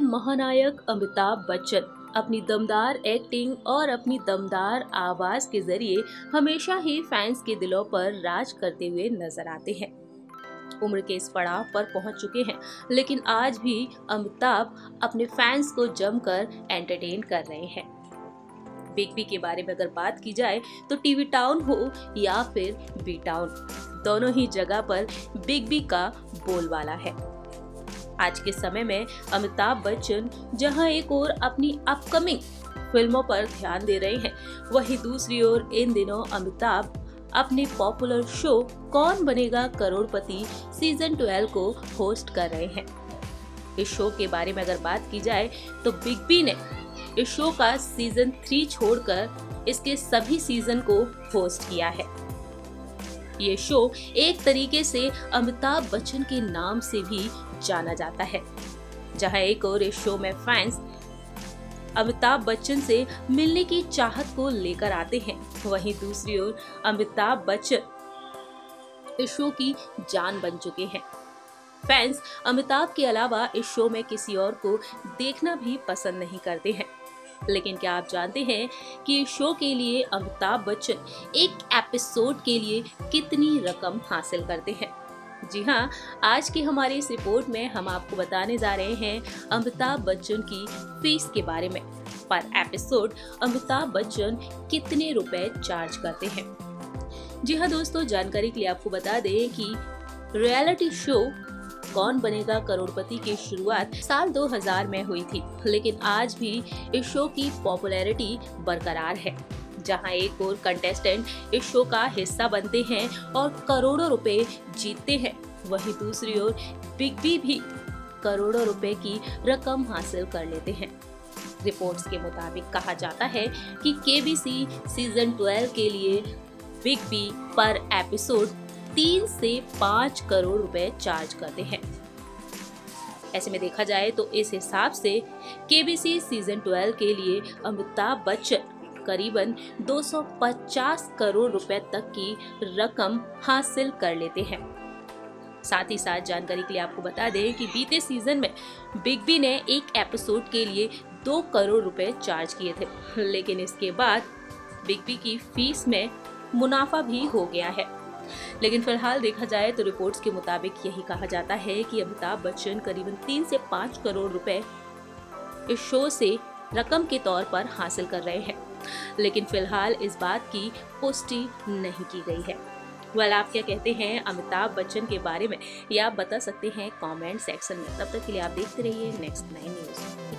महानायक अमिताभ बच्चन। अपनी दमदार एक्टिंग और अपनी दमदार आवाज़ के ज़रिए हमेशा ही फैंस के दिलों पर राज करते हुए नज़र आते हैं। उम्र के इस पड़ाव पर पहुँच चुके हैं, लेकिन आज भी अमिताभ अपने फैंस को जमकर एंटरटेन कर रहे हैं। बिग बी के बारे में अगर बात की जाए तो टीवी टाउन हो या फिर बी टाउन दोनों ही जगह पर बिग बी का बोलबाला है। आज के समय में अमिताभ बच्चन जहाँ एक और अपनी अपकमिंग फ़िल्मों पर ध्यान दे रहे हैं, वहीं दूसरी ओर इन दिनों अमिताभ अपने पॉपुलर शो कौन बनेगा करोड़पति सीज़न 12 को होस्ट कर रहे हैं। इस शो के बारे में अगर बात की जाए तो बिग बी ने इस शो का सीज़न थ्री छोड़कर इसके सभी सीज़न को होस्ट किया है। ये शो एक तरीके से अमिताभ बच्चन के नाम से भी जाना जाता है। जहाँ एक और इस शो में फैंस अमिताभ बच्चन से मिलने की चाहत को लेकर आते हैं। वहीं दूसरी ओर अमिताभ बच्चन इस शो की जान बन चुके हैं। फैंस अमिताभ के अलावा इस शो में किसी और को देखना भी पसंद नहीं करते हैं। लेकिन क्या आप जानते हैं कि शो के लिए अमिताभ बच्चन एक एपिसोड के लिए कितनी रकम हासिल करते हैं? जी हाँ आज की हमारी इस रिपोर्ट में हम आपको बताने जा रहे हैं अमिताभ बच्चन की फ़ीस के बारे में। पर एपिसोड अमिताभ बच्चन कितने रुपए चार्ज करते हैं? जी हाँ दोस्तों, जानकारी के लिए आपको बता दें कि रियलिटी शो कौन बनेगा करोड़पति की शुरुआत साल 2000 में हुई थी। लेकिन आज भी इस शो की पॉपुलैरिटी बरकरार है, जहाँ एक और कंटेस्टेंट इस शो का हिस्सा बनते हैं और करोड़ों रुपए जीतते हैं। वहीं दूसरी ओर बिग बी भी करोड़ों रुपए की रकम हासिल कर लेते हैं। रिपोर्ट्स के मुताबिक कहा जाता है कि केबीसी सीज़न 12 के लिए बिग बी पर एपिसोड तीन से पाँच करोड़ रुपए चार्ज करते हैं। ऐसे में देखा जाए तो इस हिसाब से केबीसी सीज़न 12 के लिए अमिताभ बच्चन करीबन 250 करोड़ रुपए तक की रकम हासिल कर लेते हैं। साथ ही साथ जानकारी के लिए आपको बता दें कि बीते सीज़न में बिग बी ने एक एपिसोड के लिए दो करोड़ रुपए चार्ज किए थे। लेकिन इसके बाद बिग बी की फ़ीस में मुनाफा भी हो गया है। लेकिन फ़िलहाल देखा जाए तो रिपोर्ट्स के मुताबिक यही कहा जाता है कि अमिताभ बच्चन करीबन तीन से पाँच करोड़ रुपए इस शो से रकम के तौर पर हासिल कर रहे हैं। लेकिन फ़िलहाल इस बात की पुष्टि नहीं की गई है। वेल आप क्या कहते हैं अमिताभ बच्चन के बारे में? या आप बता सकते हैं कमेंट सेक्शन में। तब तक के लिए आप देखते रहिए नेक्स्ट नाइन न्यूज़